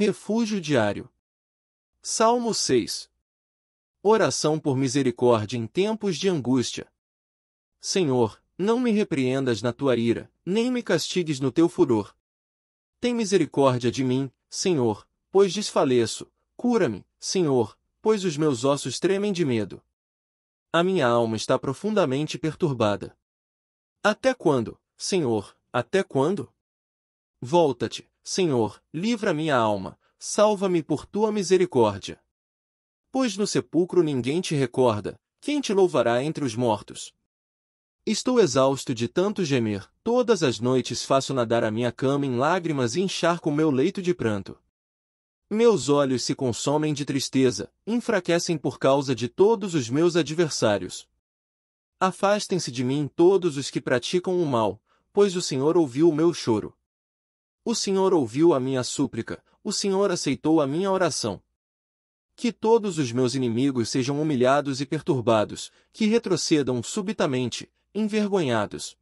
refúgio diário. Salmo 6 Oração por misericórdia em tempos de angústia. Senhor, não me repreendas na tua ira, nem me castigues no teu furor. Tem misericórdia de mim, Senhor, pois desfaleço. Cura-me, Senhor, pois os meus ossos tremem de medo. A minha alma está profundamente perturbada. Até quando, Senhor, até quando? Volta-te, Senhor, livra minha alma, salva-me por tua misericórdia. Pois no sepulcro ninguém te recorda, quem te louvará entre os mortos? Estou exausto de tanto gemer, todas as noites faço nadar a minha cama em lágrimas e encharco meu leito de pranto. Meus olhos se consomem de tristeza, enfraquecem por causa de todos os meus adversários. Afastem-se de mim todos os que praticam o mal, pois o Senhor ouviu o meu choro. O Senhor ouviu a minha súplica, o Senhor aceitou a minha oração. Que todos os meus inimigos sejam humilhados e perturbados, que retrocedam subitamente, envergonhados.